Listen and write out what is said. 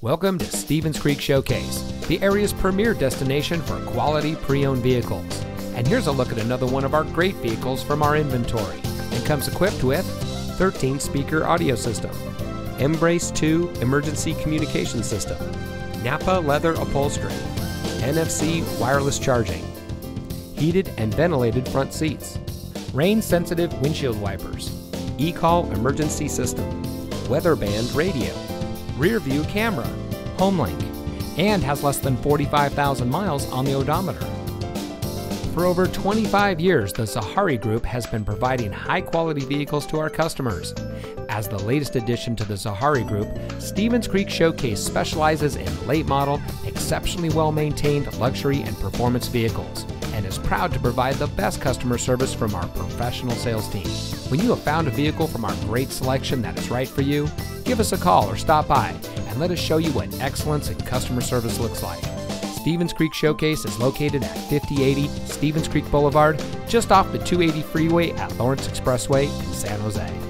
Welcome to Stevens Creek Showcase, the area's premier destination for quality pre owned vehicles. And here's a look at another one of our great vehicles from our inventory and comes equipped with 13 speaker audio system, mbrace 2 emergency communication system, Napa leather upholstery, NFC wireless charging, heated and ventilated front seats, rain sensitive windshield wipers, e-call emergency system, weather band radio, rear view camera, homelink, and has less than 45,000 miles on the odometer. For over 25 years, the Zaheri Group has been providing high quality vehicles to our customers. As the latest addition to the Zaheri Group, Stevens Creek Showcase specializes in late model, exceptionally well maintained luxury and performance vehicles and is proud to provide the best customer service from our professional sales team. When you have found a vehicle from our great selection that is right for you, give us a call or stop by and let us show you what excellence in customer service looks like. Stevens Creek Showcase is located at 5080 Stevens Creek Boulevard, just off the 280 freeway at Lawrence Expressway in San Jose.